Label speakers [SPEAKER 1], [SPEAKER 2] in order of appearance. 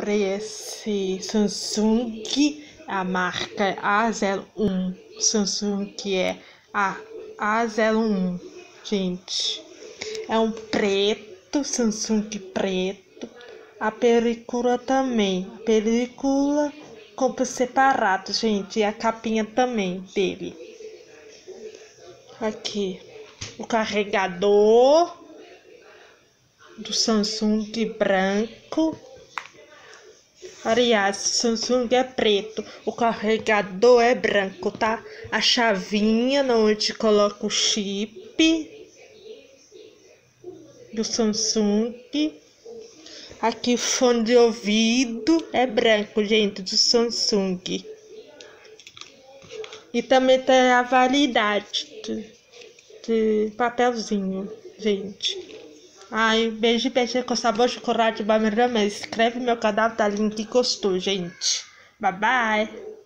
[SPEAKER 1] comprei esse Samsung, a marca é A01, Samsung é a A01, gente. É um preto, Samsung preto. A película também, a película compra separado, gente, e a capinha também dele. Aqui, o carregador do Samsung branco. Aliás, Samsung é preto, o carregador é branco, tá? A chavinha onde coloca o chip do Samsung. Aqui fone de ouvido é branco, gente, do Samsung. E também tem a validade de, de papelzinho, gente. Ai, beijo, beijo com sabor de chocolate, mas escreve meu canal, tá link que gostou, gente. Bye bye.